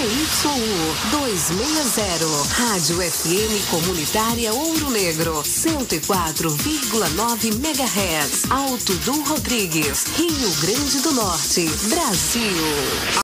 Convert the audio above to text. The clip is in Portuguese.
ZYU 260. Rádio FM Comunitária Ouro Negro. 104,9 MHz. Alto do Rodrigues. Rio Grande do Norte. Brasil.